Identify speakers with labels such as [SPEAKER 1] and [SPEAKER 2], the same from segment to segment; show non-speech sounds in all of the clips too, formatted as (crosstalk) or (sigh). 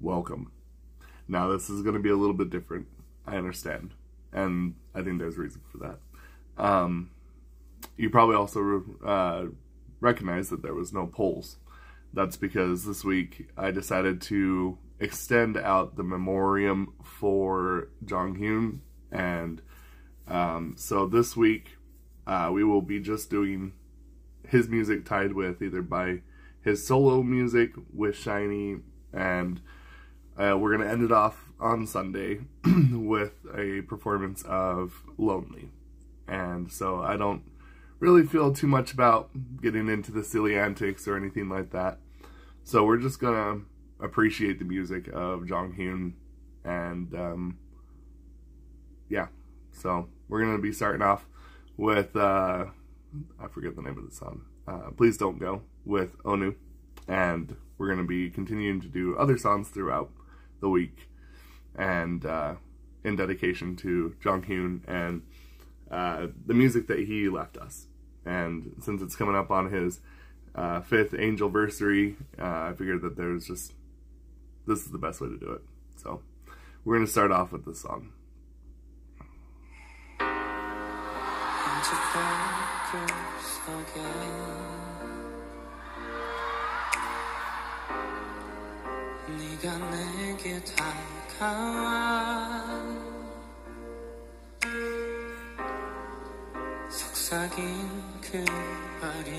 [SPEAKER 1] welcome. Now, this is going to be a little bit different. I understand. And I think there's reason for that. Um, you probably also uh, recognize that there was no polls. That's because this week I decided to extend out the memoriam for Jong Hyun. And um, so this week uh, we will be just doing his music tied with either by his solo music with Shinee and uh, we're going to end it off on Sunday (clears throat) with a performance of Lonely. And so I don't really feel too much about getting into the silly antics or anything like that. So we're just going to appreciate the music of Jong Hyun. And um, yeah, so we're going to be starting off with, uh, I forget the name of the song, uh, Please Don't Go with Onew. And we're going to be continuing to do other songs throughout the week and uh, in dedication to Jong Hyun and uh, the music that he left us. And since it's coming up on his uh, fifth angelversary, uh, I figured that there's just this is the best way to do it. So we're gonna start off with this song. 네가 내게 다가와. 속삭인 그 말이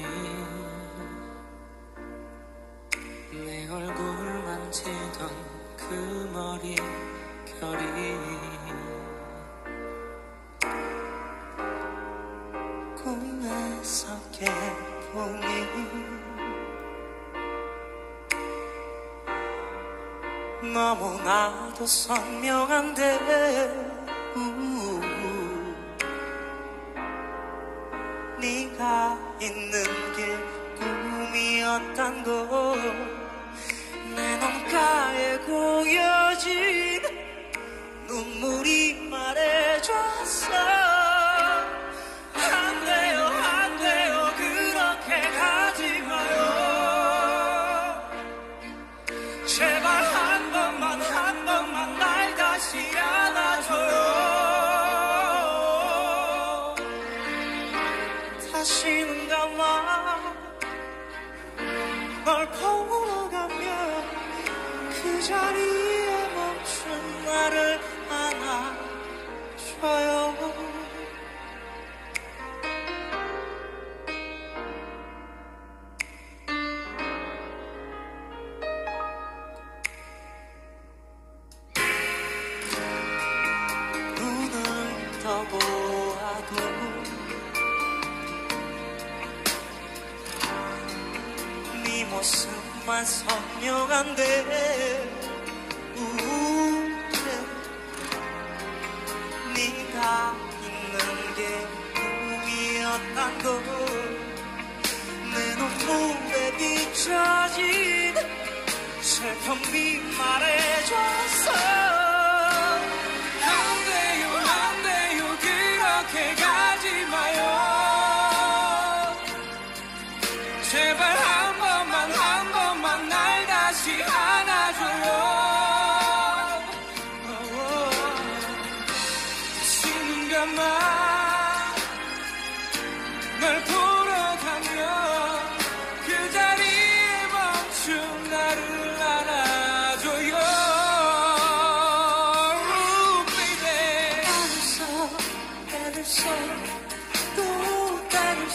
[SPEAKER 1] 내 얼굴 만지던 그 머리 결이 꿈에서 깨보니 너무나도 선명한데 우 네가 있는 게 꿈이었단 걸내 눈가에 고여진 아침가만 널 보러 가면 그 자리에 멈춘 나를 안아줘요. 모습만 선명한데 우울해. 네가 있는 게 꿈이었단 걸내 눈물에 비춰진 말해줬어. 멈춘 나를 안아줘요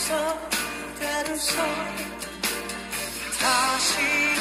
[SPEAKER 1] 없어 때를 써 다시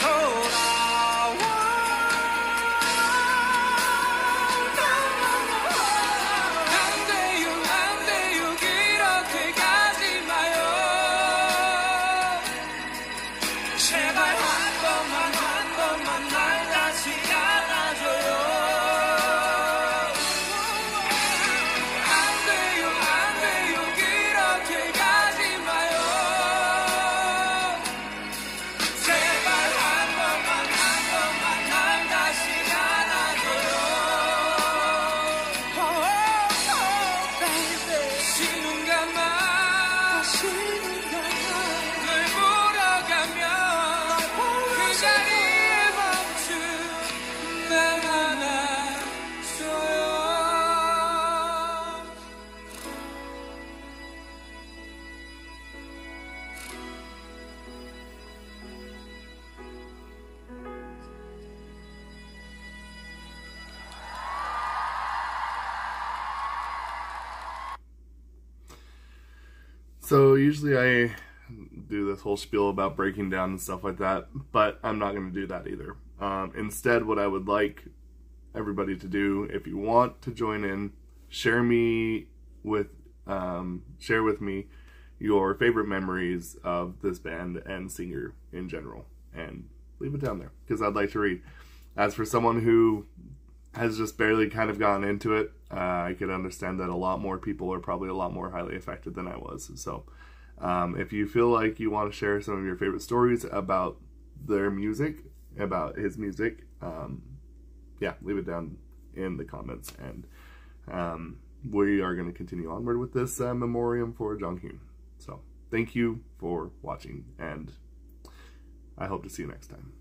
[SPEAKER 1] So usually I do this whole spiel about breaking down and stuff like that, but I'm not going to do that either. Um, instead, what I would like everybody to do, if you want to join in, share me with um, share with me your favorite memories of this band and singer in general, and leave it down there because I'd like to read. As for someone who has just barely kind of gotten into it, uh, I could understand that a lot more people are probably a lot more highly affected than I was. So, um, if you feel like you want to share some of your favorite stories about their music, about his music, um, yeah, leave it down in the comments. And um, we are going to continue onward with this uh, memoriam for Jong Hyun. So, thank you for watching, and I hope to see you next time.